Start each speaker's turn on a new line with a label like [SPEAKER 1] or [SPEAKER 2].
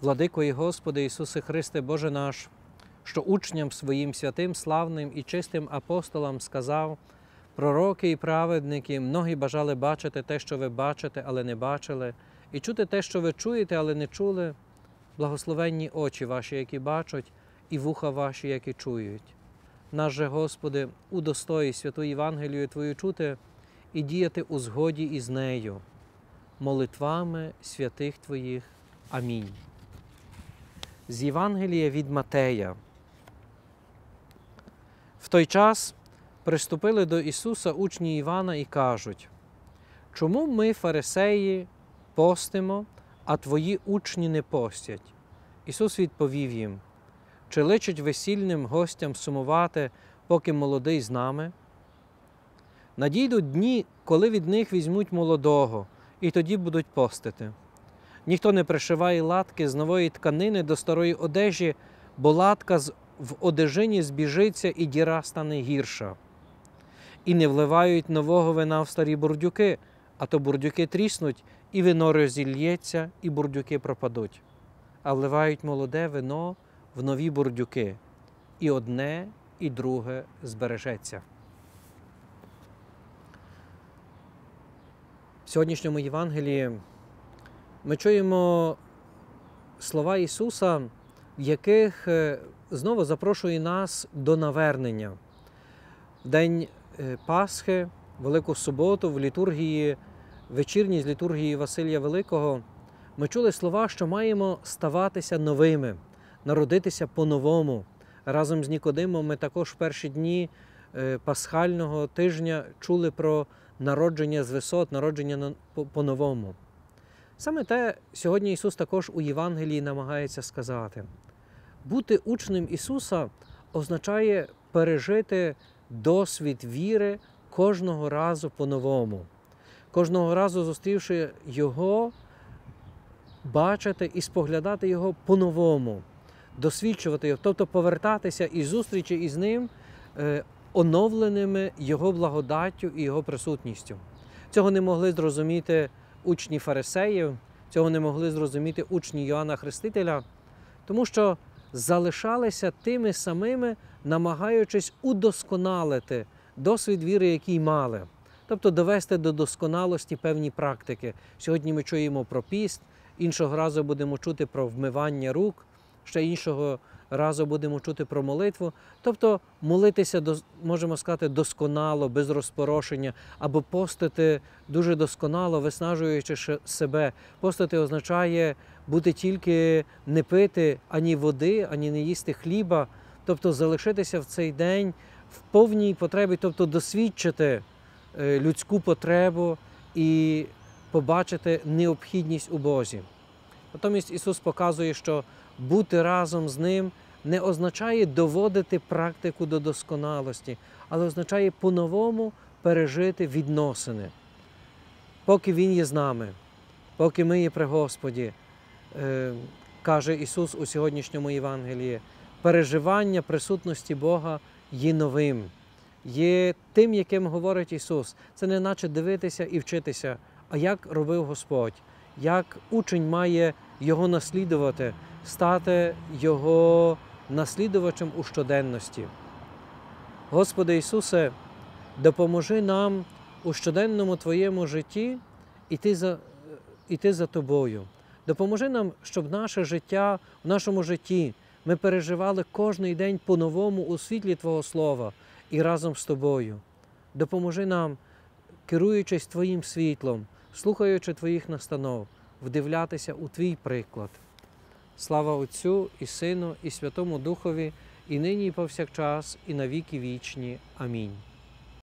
[SPEAKER 1] Владико і Господи Ісусе Христе, Боже наш, що учням своїм святим, славним і чистим апостолам сказав, пророки і праведники, многі бажали бачити те, що ви бачите, але не бачили, і чути те, що ви чуєте, але не чули. Благословенні очі ваші, які бачать, і вуха ваші, які чують. Наш же, Господи, удостої святу Євангелію Твою чути і діяти у згоді із нею, молитвами святих Твоїх. Амінь. З Євангелія від Матея. В той час приступили до Ісуса учні Івана і кажуть, чому ми, фарисеї, постимо, а твої учні не постять? Ісус відповів їм, чи личить весільним гостям сумувати, поки молодий з нами? Надійдуть дні, коли від них візьмуть молодого, і тоді будуть постити. Ніхто не пришиває латки з нової тканини до старої одежі, бо латка в одежині збіжиться і діра стане гірша. І не вливають нового вина в старі бурдюки, а то бурдюки тріснуть, і вино розіллється, і бурдюки пропадуть. А вливають молоде вино в нові бурдюки, і одне, і друге збережеться. В сьогоднішньому Євангелії ми чуємо слова Ісуса, в яких е, знову запрошує нас до навернення. В день е, Пасхи, Велику суботу, в літургії, вечірній з літургії Василія Великого, ми чули слова, що маємо ставатися новими, народитися по-новому. Разом з Нікодимом ми також в перші дні е, пасхального тижня чули про народження з висот, народження на- по- по-новому. Саме те сьогодні Ісус також у Євангелії намагається сказати. Бути учнем Ісуса означає пережити досвід віри кожного разу по-новому. Кожного разу зустрівши Його, бачити і споглядати Його по-новому, досвідчувати Його, тобто повертатися із зустрічі із Ним е, оновленими Його благодаттю і Його присутністю. Цього не могли зрозуміти учні фарисеїв, цього не могли зрозуміти учні Йоанна Хрестителя, тому що залишалися тими самими, намагаючись удосконалити досвід віри, який мали, тобто довести до досконалості певні практики. Сьогодні ми чуємо про піст, іншого разу будемо чути про вмивання рук, ще іншого разу будемо чути про молитву. Тобто молитися, можемо сказати, досконало, без розпорошення, або постити дуже досконало, виснажуючи себе. Постити означає бути тільки не пити ані води, ані не їсти хліба, тобто залишитися в цей день в повній потребі, тобто досвідчити е, людську потребу і побачити необхідність у Бозі. Натомість Ісус показує, що бути разом з Ним не означає доводити практику до досконалості, але означає по-новому пережити відносини. Поки Він є з нами, поки ми є при Господі, е, каже Ісус у сьогоднішньому Євангелії, переживання присутності Бога є новим, є тим, яким говорить Ісус. Це не наче дивитися і вчитися, а як робив Господь, як учень має Його наслідувати, стати Його наслідувачем у щоденності. Господи Ісусе, допоможи нам у щоденному Твоєму житті іти за, іти за Тобою. Допоможи нам, щоб наше життя в нашому житті ми переживали кожний день по-новому у світлі Твого Слова і разом з Тобою. Допоможи нам, керуючись Твоїм світлом, слухаючи Твоїх настанов, вдивлятися у Твій приклад. Слава Отцю і Сину, і Святому Духові, і нині, і повсякчас, і навіки вічні. Амінь.